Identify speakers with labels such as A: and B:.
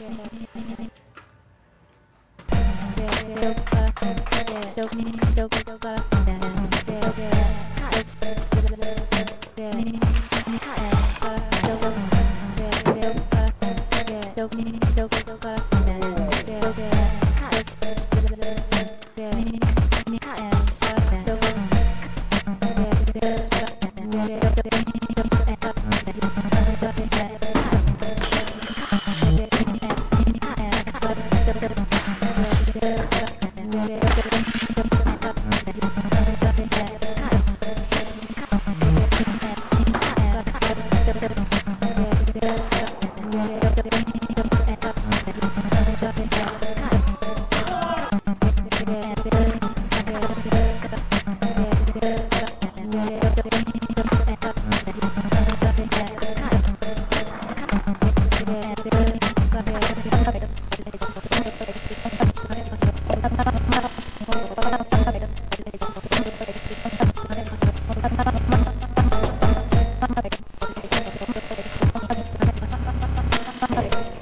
A: Let's get it.
B: Gracias. 아, 네.